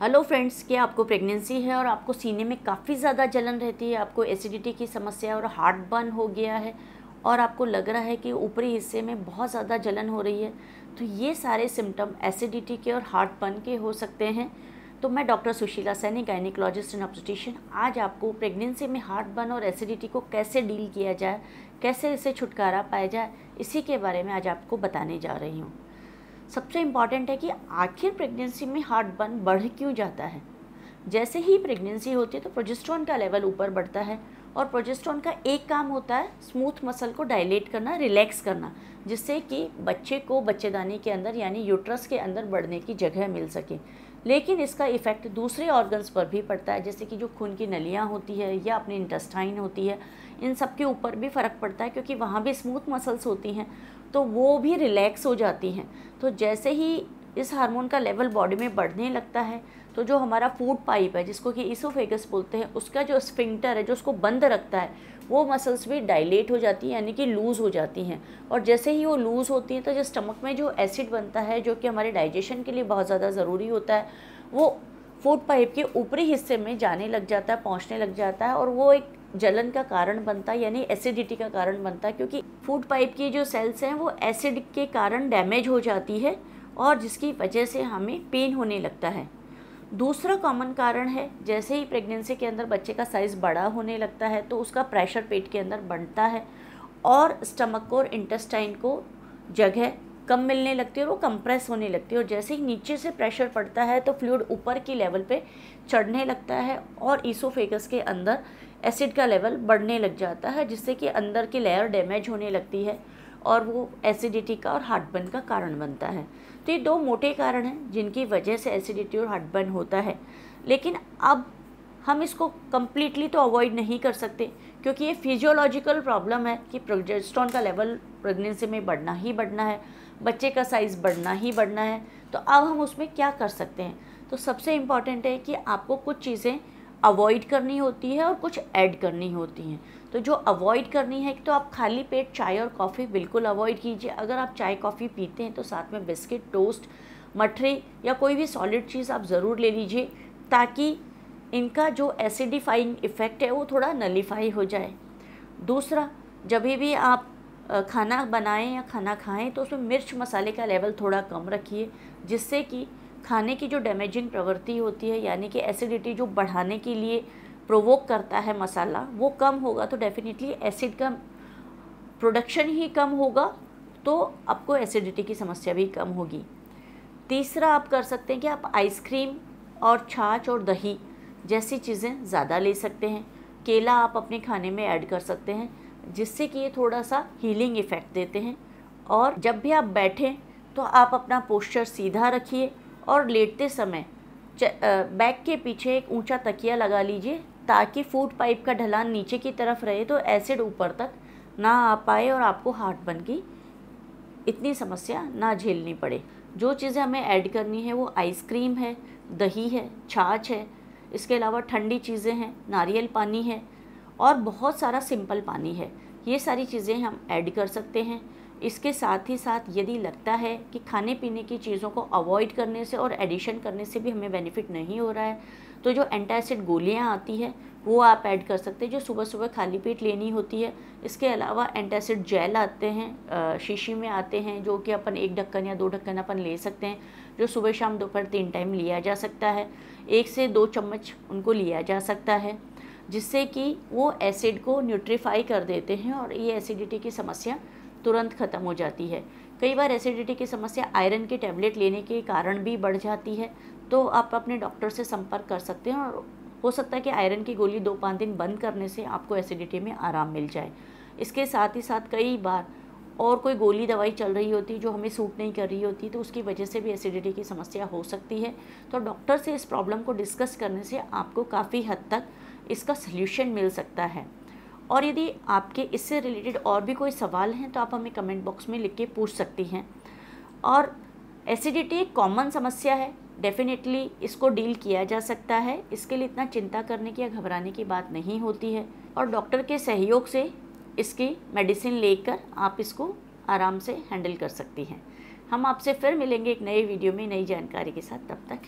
Hello friends क्या आपको pregnancy है और आपको सीने में काफ़ी ज़्यादा जलन रहती है? आपको एसिडिटी की समस्या और हार्ट बर्न हो गया है और आपको लग रहा है कि ऊपरी हिस्से में बहुत ज़्यादा जलन हो रही है। तो ये सारे सिम्टम एसिडिटी के और हार्ट बर्न के हो सकते हैं। तो मैं doctor Sushila Saini gynecologist and obstetrician आज आपको प्रेगनेंसी में हार्ट बर्न और एसिडिटी को कैसे डील किया जाए, कैसे इसे छुटकारा पाया जाए, इसी के बारे में आज आपको बताने जा रही हूँ। सबसे इंपॉर्टेंट है कि आखिर प्रेगनेंसी में हार्ट बर्न बढ़ क्यों जाता है? जैसे ही प्रेगनेंसी होती है तो प्रोजेस्ट्रॉन का लेवल ऊपर बढ़ता है और प्रोजेस्ट्रॉन का एक काम होता है स्मूथ मसल को डायलेट करना रिलैक्स करना, जिससे कि बच्चे को बच्चेदानी के अंदर यानी यूट्रस के अंदर बढ़ने की जगह मिल सके। लेकिन इसका इफ़ेक्ट दूसरे ऑर्गन्स पर भी पड़ता है, जैसे कि जो खून की नलियाँ होती है या अपनी इंटेस्टाइन होती है, इन सब के ऊपर भी फ़र्क पड़ता है, क्योंकि वहाँ भी स्मूथ मसल्स होती हैं तो वो भी रिलैक्स हो जाती हैं। तो जैसे ही इस हार्मोन का लेवल बॉडी में बढ़ने लगता है तो जो हमारा फ़ूड पाइप है, जिसको कि इसोफेगस बोलते हैं, उसका जो स्फिंक्टर है, जो उसको बंद रखता है, वो मसल्स भी डायलेट हो जाती हैं, यानी कि लूज़ हो जाती हैं। और जैसे ही वो लूज़ होती हैं तो जो स्टमक में जो एसिड बनता है, जो कि हमारे डाइजेशन के लिए बहुत ज़्यादा ज़रूरी होता है, वो फ़ूड पाइप के ऊपरी हिस्से में जाने लग जाता है, पहुँचने लग जाता है, और वो एक जलन का कारण बनता है यानी एसिडिटी का कारण बनता है क्योंकि फ़ूड पाइप की जो सेल्स हैं, वो एसिड के कारण डैमेज हो जाती है और जिसकी वजह से हमें पेन होने लगता है। दूसरा कॉमन कारण है, जैसे ही प्रेगनेंसी के अंदर बच्चे का साइज़ बड़ा होने लगता है तो उसका प्रेशर पेट के अंदर बढ़ता है और स्टमक और इंटेस्टाइन को जगह कम मिलने लगती है और वो कंप्रेस होने लगती है। और जैसे ही नीचे से प्रेशर पड़ता है तो फ्लूड ऊपर की लेवल पे चढ़ने लगता है और ईसोफेगस के अंदर एसिड का लेवल बढ़ने लग जाता है, जिससे कि अंदर की लेयर डैमेज होने लगती है और वो एसिडिटी का और हार्टबर्न का कारण बनता है। तो ये दो मोटे कारण हैं जिनकी वजह से एसिडिटी और हार्टबर्न होता है। लेकिन अब हम इसको कम्प्लीटली तो अवॉइड नहीं कर सकते। क्योंकि ये फिजियोलॉजिकल प्रॉब्लम है कि प्रोजेस्ट्रॉन का लेवल प्रेगनेंसी में बढ़ना ही बढ़ना है, बच्चे का साइज़ बढ़ना ही बढ़ना है तो अब हम उसमें क्या कर सकते हैं? तो सबसे इंपॉर्टेंट है कि आपको कुछ चीज़ें अवॉइड करनी होती है और कुछ ऐड करनी होती हैं। तो जो अवॉइड करनी है तो आप खाली पेट चाय और कॉफ़ी बिल्कुल अवॉइड कीजिए। अगर आप चाय कॉफ़ी पीते हैं तो साथ में बिस्किट टोस्ट मठरी या कोई भी सॉलिड चीज़ आप ज़रूर ले लीजिए, ताकि इनका जो एसिडिफाइंग इफ़ेक्ट है, वो थोड़ा नलीफाई हो जाए। दूसरा, जब भी आप खाना बनाएँ या खाना खाएँ तो उसमें मिर्च मसाले का लेवल थोड़ा कम रखिए, जिससे कि खाने की जो डैमेजिंग प्रवृत्ति होती है, यानी कि एसिडिटी जो बढ़ाने के लिए प्रोवोक करता है मसाला, वो कम होगा तो डेफिनेटली एसिड का प्रोडक्शन ही कम होगा तो आपको एसिडिटी की समस्या भी कम होगी। तीसरा, आप कर सकते हैं कि आप आइसक्रीम और छाछ और दही जैसी चीज़ें ज़्यादा ले सकते हैं। केला आप अपने खाने में ऐड कर सकते हैं, जिससे कि ये थोड़ा सा हीलिंग इफ़ेक्ट देते हैं। और जब भी आप बैठें तो आप अपना पोस्चर सीधा रखिए और लेटते समय बैक के पीछे एक ऊँचा तकिया लगा लीजिए, ताकि फ़ूड पाइप का ढलान नीचे की तरफ़ रहे तो एसिड ऊपर तक ना आ पाए और आपको हार्ट बन की इतनी समस्या ना झेलनी पड़े। जो चीज़ें हमें ऐड करनी है, वो आइसक्रीम है, दही है, छाछ है इसके अलावा ठंडी चीज़ें हैं, नारियल पानी है और बहुत सारा सिंपल पानी है। ये सारी चीज़ें हम ऐड कर सकते हैं। इसके साथ ही साथ यदि लगता है कि खाने पीने की चीज़ों को अवॉइड करने से और एडिशन करने से भी हमें बेनिफिट नहीं हो रहा है तो जो एंटासिड गोलियाँ आती हैं, वो आप ऐड कर सकते हैं, जो सुबह सुबह खाली पेट लेनी होती है। इसके अलावा एंटासिड जेल आते हैं शीशी में आते हैं, जो कि अपन एक ढक्कन या दो ढक्कन अपन ले सकते हैं, जो सुबह शाम दोपहर तीन टाइम लिया जा सकता है। एक से दो चम्मच उनको लिया जा सकता है, जिससे कि वो एसिड को न्यूट्रीफाई कर देते हैं और ये एसिडिटी की समस्या तुरंत ख़त्म हो जाती है। कई बार एसिडिटी की समस्या आयरन के टैबलेट लेने के कारण भी बढ़ जाती है तो आप अपने डॉक्टर से संपर्क कर सकते हैं और हो सकता है कि आयरन की गोली दो पाँच दिन बंद करने से आपको एसिडिटी में आराम मिल जाए। इसके साथ ही साथ कई बार और कोई गोली दवाई चल रही होती है जो हमें सूट नहीं कर रही होती तो उसकी वजह से भी एसिडिटी की समस्या हो सकती है। तो डॉक्टर से इस प्रॉब्लम को डिस्कस करने से आपको काफ़ी हद तक इसका सल्यूशन मिल सकता है। और यदि आपके इससे रिलेटेड और भी कोई सवाल हैं तो आप हमें कमेंट बॉक्स में लिख के पूछ सकती हैं। और एसिडिटी एक कॉमन समस्या है। डेफिनेटली इसको डील किया जा सकता है। इसके लिए इतना चिंता करने की या घबराने की बात नहीं होती है। और डॉक्टर के सहयोग से इसकी मेडिसिन लेकर आप इसको आराम से हैंडल कर सकती हैं। हम आपसे फिर मिलेंगे एक नए वीडियो में नई जानकारी के साथ। तब तक